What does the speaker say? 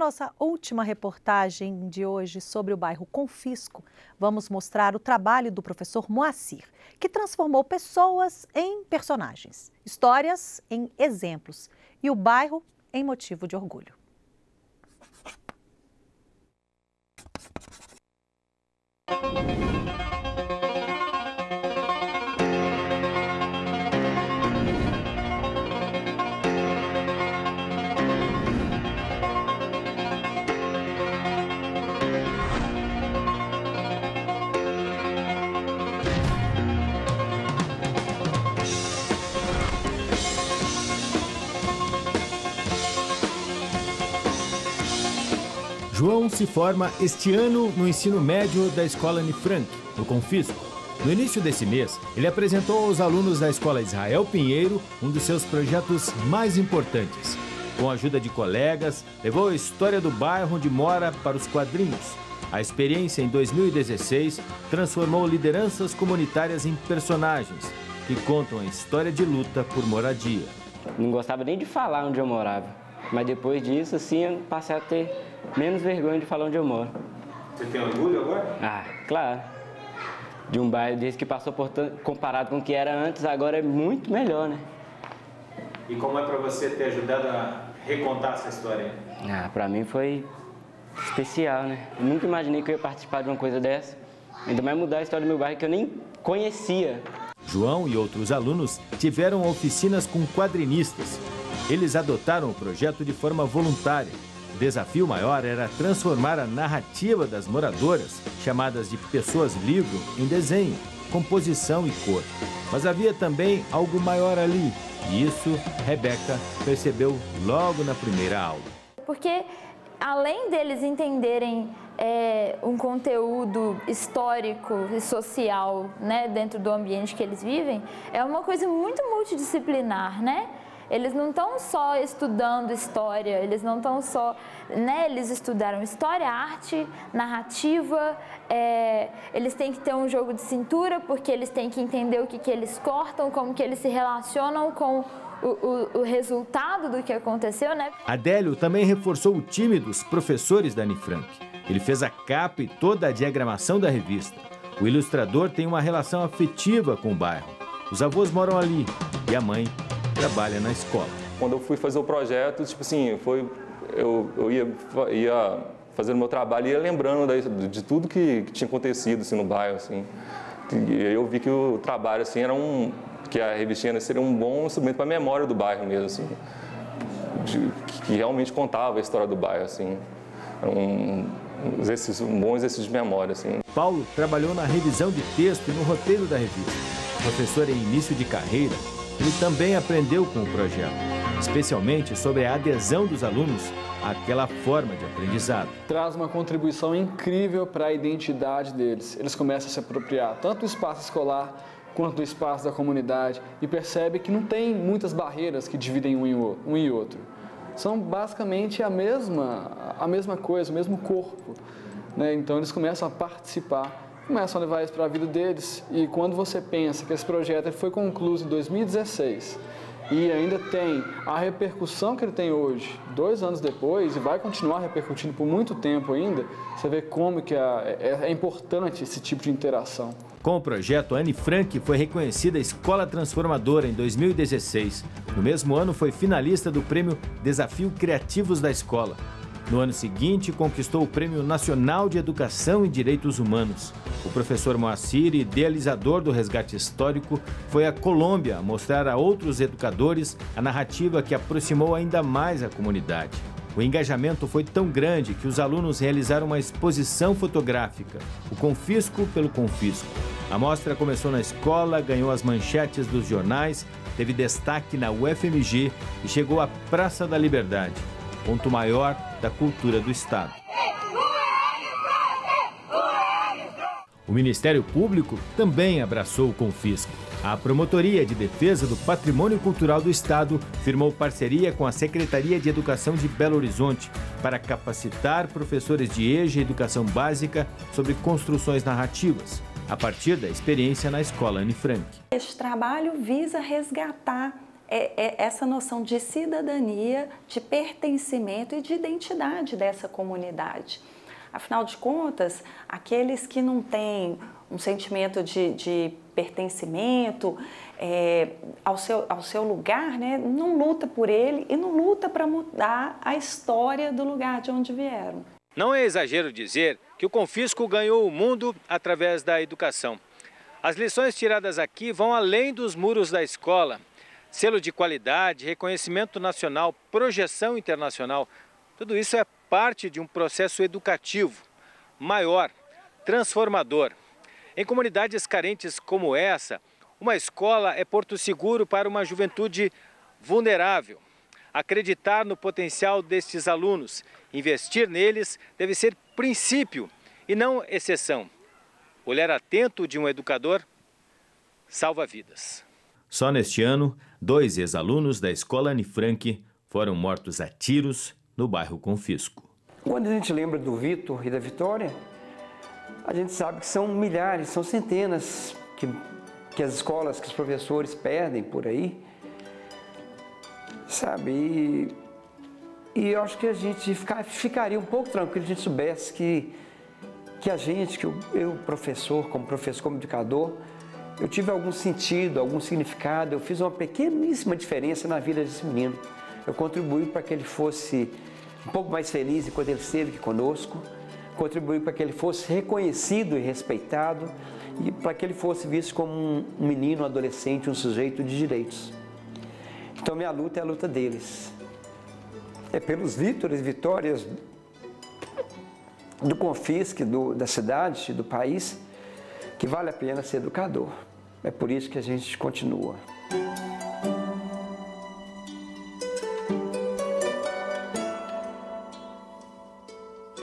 nossa última reportagem de hoje sobre o bairro Confisco, vamos mostrar o trabalho do professor Moacir, que transformou pessoas em personagens, histórias em exemplos e o bairro em motivo de orgulho. João se forma este ano no ensino médio da escola Nifranc, no Confisco. No início desse mês, ele apresentou aos alunos da escola Israel Pinheiro um dos seus projetos mais importantes. Com a ajuda de colegas, levou a história do bairro onde mora para os quadrinhos. A experiência em 2016 transformou lideranças comunitárias em personagens que contam a história de luta por moradia. Não gostava nem de falar onde eu morava, mas depois disso, assim, eu passei a ter menos vergonha de falar onde eu moro. Você tem orgulho agora? Ah, claro. De um bairro desse que passou por comparado com o que era antes, agora é muito melhor, né? E como é para você ter ajudado a recontar essa história? Ah, para mim foi especial, né? Eu nunca imaginei que eu ia participar de uma coisa dessa. Ainda mais mudar a história do meu bairro que eu nem conhecia. João e outros alunos tiveram oficinas com quadrinistas. Eles adotaram o projeto de forma voluntária desafio maior era transformar a narrativa das moradoras, chamadas de pessoas livro, em desenho, composição e cor. Mas havia também algo maior ali, e isso Rebeca percebeu logo na primeira aula. Porque além deles entenderem é, um conteúdo histórico e social né, dentro do ambiente que eles vivem, é uma coisa muito multidisciplinar, né? Eles não estão só estudando história, eles não estão só. Né, eles estudaram história, arte, narrativa, é, eles têm que ter um jogo de cintura, porque eles têm que entender o que, que eles cortam, como que eles se relacionam com o, o, o, resultado do que aconteceu, né? Adélio também reforçou o time dos professores da Anifranc. Ele fez a capa e toda a diagramação da revista. O ilustrador tem uma relação afetiva com o bairro. Os avós moram ali e a mãe trabalha na escola. Quando eu fui fazer o projeto, tipo assim, foi, eu, eu ia, ia fazendo meu trabalho e ia lembrando de, de tudo que, que, tinha acontecido assim, no bairro. Assim. E eu vi que o trabalho assim, era um, que a revistinha seria um bom instrumento para a memória do bairro mesmo, assim, de, que realmente contava a história do bairro. Assim. Um, um, exercício, um bom exercício de memória. Assim. Paulo trabalhou na revisão de texto e no roteiro da revista. Professor em início de carreira, ele também aprendeu com o projeto, especialmente sobre a adesão dos alunos àquela forma de aprendizado. Traz uma contribuição incrível para a identidade deles. Eles começam a se apropriar tanto do espaço escolar quanto do espaço da comunidade e percebe que não tem muitas barreiras que dividem um e outro. São basicamente a mesma, a mesma coisa, o mesmo corpo. Né? Então eles começam a participar começam a levar isso para a vida deles. E quando você pensa que esse projeto foi concluído em 2016 e ainda tem a repercussão que ele tem hoje, dois anos depois, e vai continuar repercutindo por muito tempo ainda, você vê como que é, é importante esse tipo de interação. Com o projeto, Anne Frank foi reconhecida Escola Transformadora em 2016. No mesmo ano, foi finalista do prêmio Desafio Criativos da Escola. No ano seguinte, conquistou o Prêmio Nacional de Educação e Direitos Humanos. O professor Moacir, idealizador do resgate histórico, foi à Colômbia mostrar a outros educadores a narrativa que aproximou ainda mais a comunidade. O engajamento foi tão grande que os alunos realizaram uma exposição fotográfica, o Confisco pelo Confisco. A mostra começou na escola, ganhou as manchetes dos jornais, teve destaque na UFMG e chegou à Praça da Liberdade ponto maior da cultura do Estado. O Ministério Público também abraçou o confisco. A Promotoria de Defesa do Patrimônio Cultural do Estado firmou parceria com a Secretaria de Educação de Belo Horizonte para capacitar professores de EJA e Educação Básica sobre construções narrativas, a partir da experiência na escola Anne Frank. Este trabalho visa resgatar é, é essa noção de cidadania, de pertencimento e de identidade dessa comunidade. Afinal de contas, aqueles que não têm um sentimento de, de pertencimento é, ao, seu, ao seu lugar, né, não luta por ele e não luta para mudar a história do lugar de onde vieram. Não é exagero dizer que o confisco ganhou o mundo através da educação. As lições tiradas aqui vão além dos muros da escola. Selo de qualidade, reconhecimento nacional, projeção internacional, tudo isso é parte de um processo educativo maior, transformador. Em comunidades carentes como essa, uma escola é porto seguro para uma juventude vulnerável. Acreditar no potencial destes alunos, investir neles, deve ser princípio e não exceção. Olhar atento de um educador salva vidas. Só neste ano, dois ex-alunos da escola Anne Frank foram mortos a tiros no bairro Confisco. Quando a gente lembra do Vitor e da Vitória, a gente sabe que são milhares, são centenas que, que as escolas, que os professores perdem por aí, sabe? E, e eu acho que a gente ficar, ficaria um pouco tranquilo se a gente soubesse que, que a gente, que eu, eu, professor, como professor, como educador, eu tive algum sentido, algum significado, eu fiz uma pequeníssima diferença na vida desse menino. Eu contribuí para que ele fosse um pouco mais feliz enquanto ele esteve aqui conosco, contribuir para que ele fosse reconhecido e respeitado e para que ele fosse visto como um menino, um adolescente, um sujeito de direitos. Então minha luta é a luta deles. É pelos vítores, vitórias do confisque do, da cidade, do país, que vale a pena ser educador. É por isso que a gente continua.